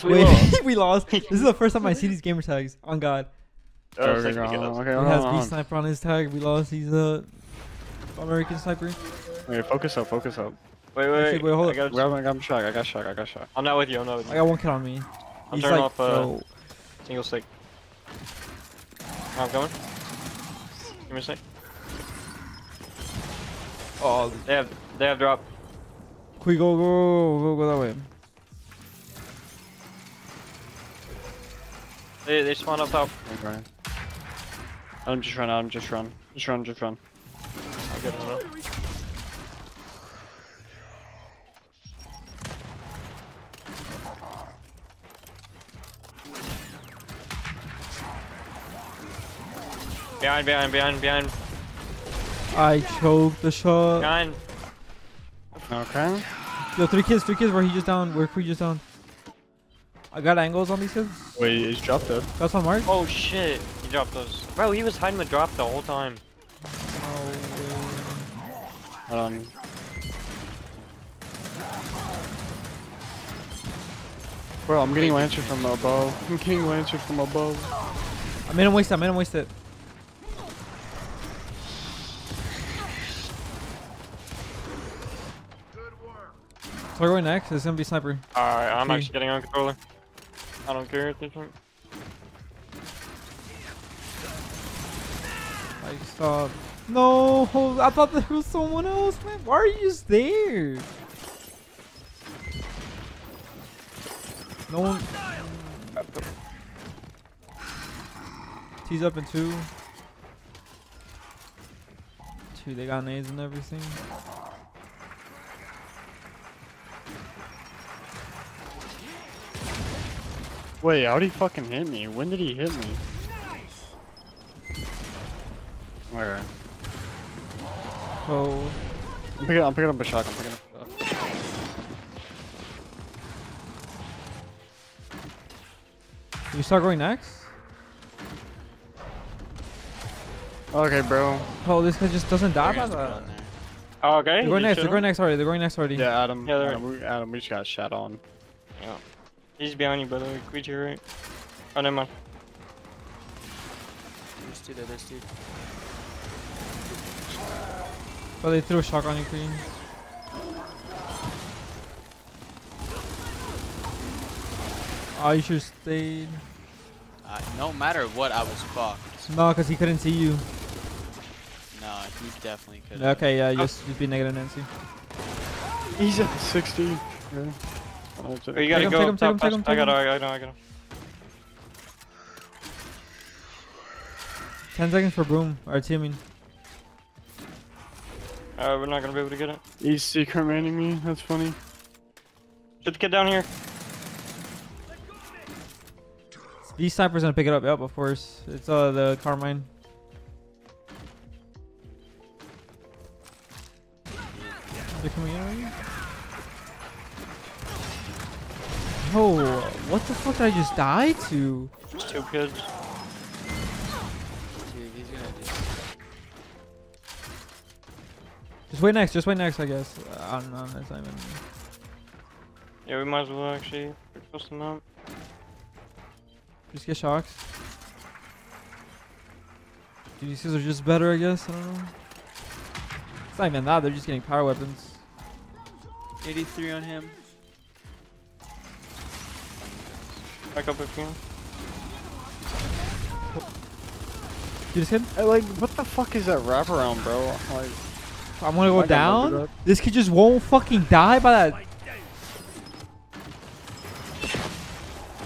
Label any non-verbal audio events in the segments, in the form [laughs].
[laughs] We [laughs] Wait, lost. we lost. This is the first time I see these gamer tags. On God. Oh, Okay, second okay, okay, He has on, B sniper on his tag. We lost. He's a American sniper. Wait, focus up, focus up. Wait, wait, Actually, wait, hold I up. got, Grab, I got shot, I got shot, I got shot. I'm not with you. I'm not with you. I got one kill on me. I'm He's turning like, off uh, yo, single stick. I'm coming. Give me a sec. oh, They have, they have drop. quick, go, go, go, go, go that way. They, they spawn up top. Okay. Adam, just run, Adam, just run. Just run, just run. I'll get them. Behind, behind, behind, behind, I choked the shot. behind. Okay. Yo, three kids, three kids. Where he just down? Where Quick just down? I got angles on these kids. Wait, he's dropped though. That's on Mark. Oh shit, he dropped those. Bro, he was hiding the drop the whole time. No way. Hold on. Bro, I'm getting lancer from above. [laughs] I'm getting lancer from above. I made him waste it. I made him waste it. So we're going next. It's gonna be sniper. Alright, I'm See. actually getting on controller. I don't care at this point. Like stop. No, I thought there was someone else, man. Why are you just there? No one. T's up in two. Two, they got nades and everything. Wait, how'd he fucking hit me? When did he hit me? Okay. So I'm picking, I'm picking up a shot. I'm picking up a shot. you start going next. Okay, bro. Oh, this guy just doesn't die by that. Oh, okay. They're going you next. They're going next already. They're going next already. Yeah, Adam. Yeah, Adam, we, Adam, we just got shot on. Yeah. He's behind you, by the way. Creature, right? Oh, never mind. There's two there, there's two. Oh, they threw a shock on you, Queen. Oh, should have stayed. Uh, no matter what, I was fucked. No, because he couldn't see you. No, he definitely could. Okay, yeah, just, just be negative Nancy. He's at 60. Yeah. Oh, you gotta him, go take him, take him, take him, I got take him, I know, I got him. 10 seconds for Broom, or teaming. Uh, we're not gonna be able to get it. He's secret manning me. That's funny. Shoot the kid down here. These snipers gonna pick it up. Yep, of course. It's uh the Carmine. They're coming in already? Yo, what the fuck did I just die to? There's two kids. Dude, he's gonna just. Just wait next, just wait next, I guess. I don't know, that's not even... Yeah, we might as well actually post them out. Just get shocks. GDCs are just better, I guess. I don't know. It's not even that. They're just getting power weapons. 83 on him. Back up if you can. You just hit? I, uh, like, what the fuck is that wraparound, bro? Like, I'm gonna go I down. This kid just won't fucking die by that.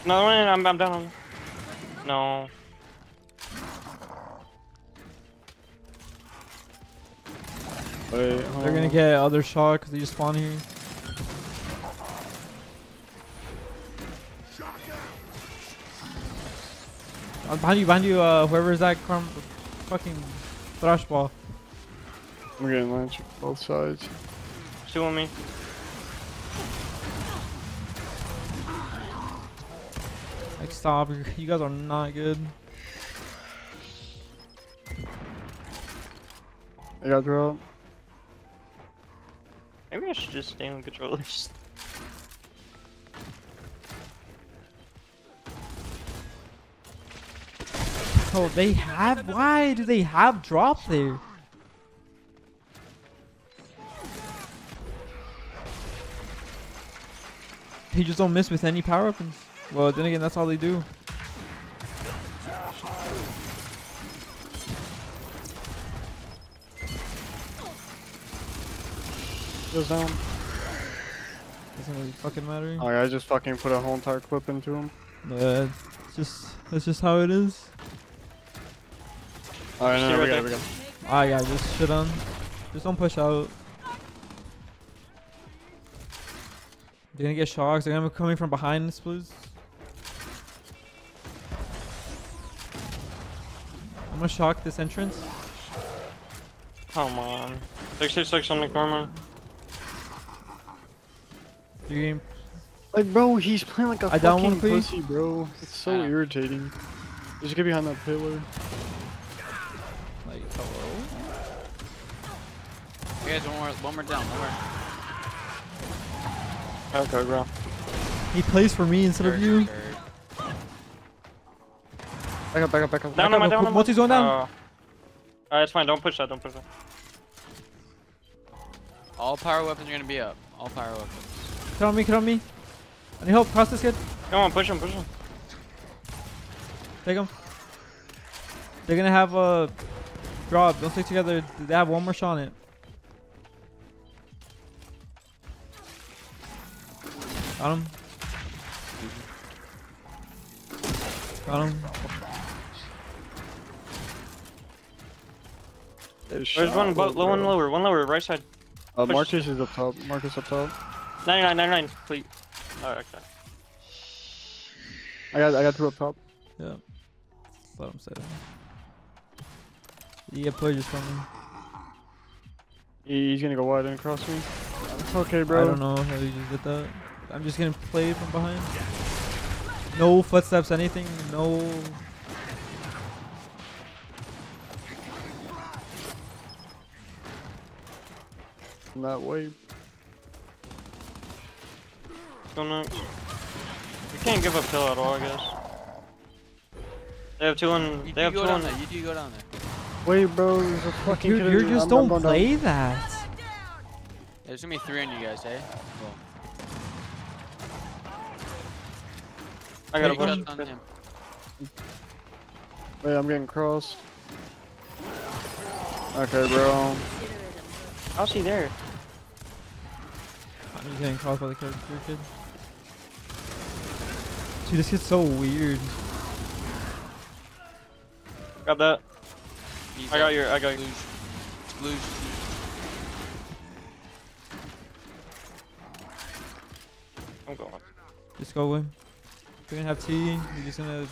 No, no, no, I'm, I'm down. No. wait, They're gonna get other shot because they just spawn here. Uh, behind you, behind you, uh, whoever's that crumb, fucking thrush ball. I'm getting launched both sides. Two on me. Like, stop. You guys are not good. I got drop. Maybe I should just stay on controllers. [laughs] Bro, they have. Why do they have drop there? He just don't miss with any power weapons. Well, then again, that's all they do. Goes down. Doesn't really fucking matter. Oh, yeah, I just fucking put a whole entire clip into him. Yeah, it's just that's just how it is. Alright, no, Stay no, we got it, we got it. I got just shit on. Just don't push out. They're gonna get shocks. They're gonna be coming from behind this, please. I'm gonna shock this entrance. Come on. 66 on the corner. You're getting Like, bro, he's playing like a I down fucking one, please? pussy, bro. It's so Yeah. irritating. Just get behind that pillar. Like hello. You guys, one more, one more down, one more. Okay, bro. He plays for me instead of you. third. Back up, back up, back up. Down up, on my up, down on my- Multi's going down. Uh, Alright, it's fine. Don't push that. Don't push that. All power weapons are gonna be up. All power weapons. Get on me, get on me. I need help. Cross this kid. Come on, push him, push him. Take him. They're gonna have a drop. Don't stick together. They have one more shot on it. Got him. Got him. There's There's one shot, low, one lower, one lower, right side. Uh. Marcus is up top. Marcus up top. 99, 99, please. Alright, okay. I got, I got two up top. Yeah. Let him sit. You get players from me. He's gonna go wide and cross me. It's okay, bro. I don't know how you just did that. I'm just gonna play from behind. No footsteps, anything. No. From that way. Go next. You can't give up kill at all, I guess. They have two on. You They have two on. there. You do go down there. Wait, bro. There's a fucking You you just don't I'm down. play that. There's gonna be three on you guys, eh? Cool. I got a Take shots on him. Wait, I'm getting crossed. Okay, bro. How's he there? I'm just getting crossed by the kid. kid. Dude, this kid's so weird. Got that. He's I got your. I got your. Luge. Luge. I'm going. Just go in. We're gonna have T. You're just gonna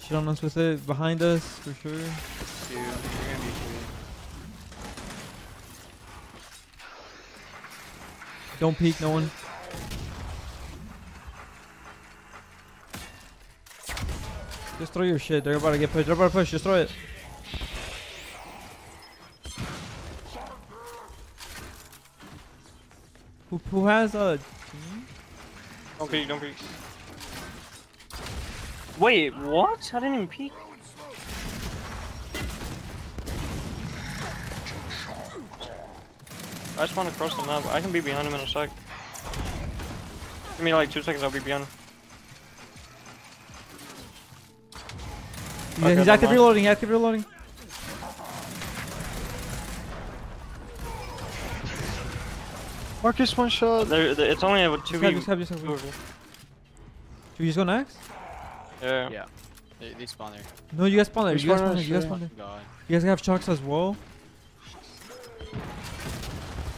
shit on us with it. Behind us, for sure. Two. You're gonna be two. Don't peek, no one. Just throw your shit. They're about to get pushed. They're about to push. Just throw it. Who, who has a Don't peek. Don't peek. Wait, what? I didn't even peek. I just want to cross the map. I can be behind him in a sec. Give me like two seconds. I'll be behind. him. Yeah, Okay, he's never active mind. reloading, active reloading. Marcus one shot. There, there- it's only a two Just have, just have, just have. two Should v. we just go next? Yeah. Yeah. They, they spawn there. No, you guys spawn there. You guys spawn spawn there. You guys spawn there. God. You guys have shocks as well.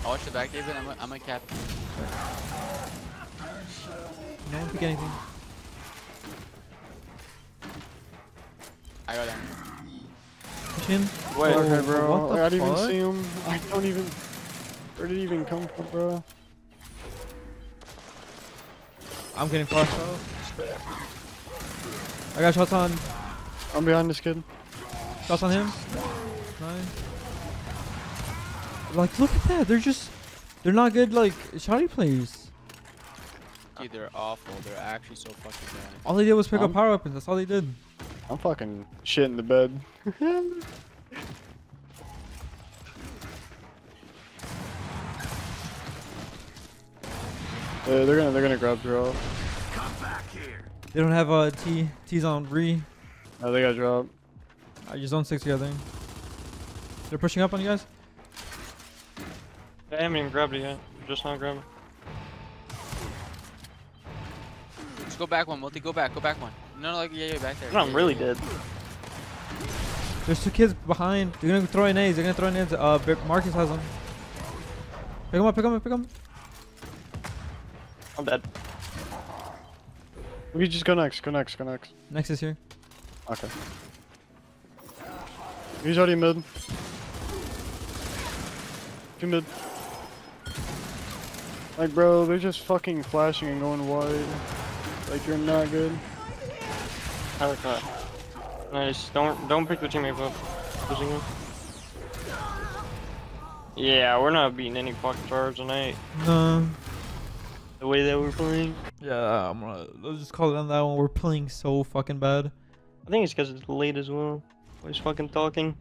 I'll watch the back, David. I'm a, I'm a cap. No one pick anything. I got him. Push in. Wait. Oh, okay, bro. what the I didn't even see him. I don't even. Where did he even come from, bro? I'm getting flashed out. I got shots on. I'm behind this kid. Shots on him. Nice. Like, look at that. They're just. They're not good, like, shotty players. Dude, they're awful. They're actually so fucking bad. All they did was pick up Um, power weapons. That's all they did. I'm fucking shit in the bed. [laughs] Yeah, they're gonna they're gonna grab drop. They don't have a T. T's on re. Oh, they got drop. Uh, you zone six together. They're pushing up on you guys. I haven't even grabbed it yet. Just not grabbing. Just go back one, multi. Go back. Go back one. No, no, like yeah, yeah, back there. No, I'm Yeah, really yeah, yeah. dead. There's two kids behind. They're gonna throw in A's. They're gonna throw in A's. Uh, Bi- Marcus has them. Pick him up. Pick him up. Pick him up. I'm dead. We just go next. Go next. Go next. Next is here. Okay. He's already mid. Two mid. Like, bro, they're just fucking flashing and going wide. Like, you're not good. I like that. Nice. Don't don't pick the teammate up. Pushing him. Yeah, we're not beating any fucking stars tonight. No. The way that we're playing. Yeah, I'm gonna let's just call it on that one. We're playing so fucking bad. I think it's because it's late as well. Always fucking talking.